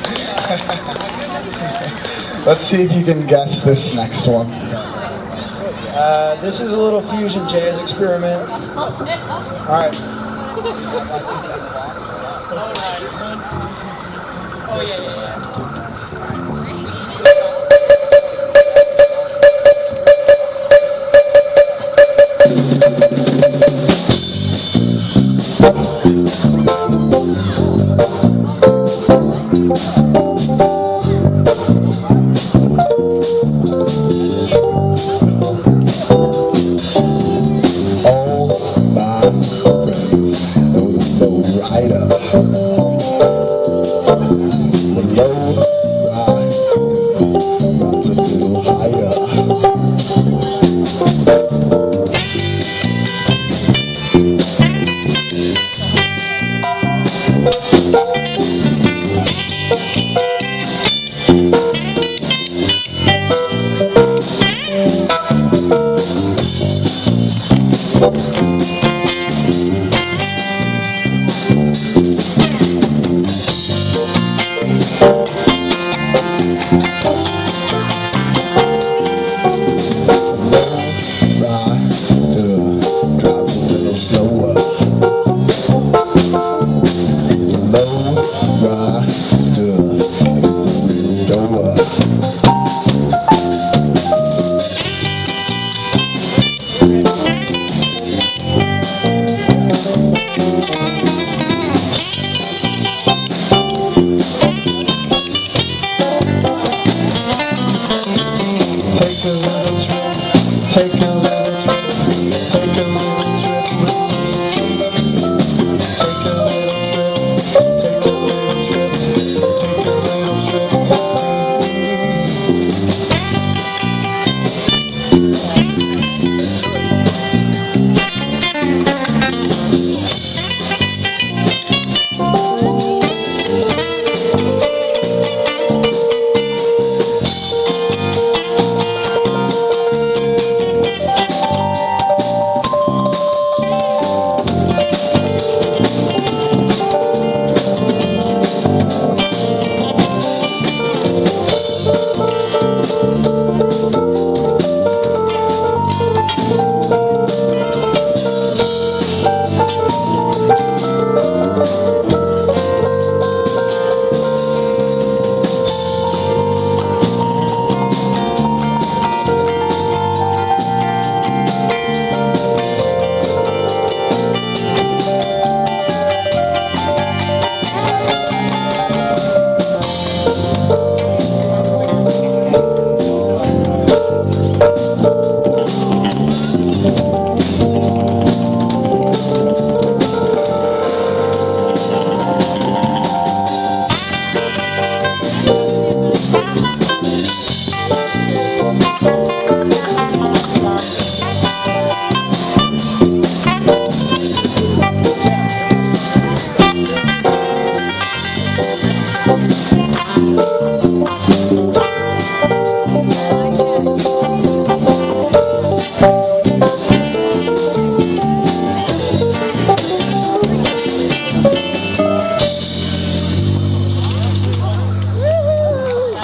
Let's see if you can guess this next one. Uh, this is a little fusion jazz experiment. All right. Thank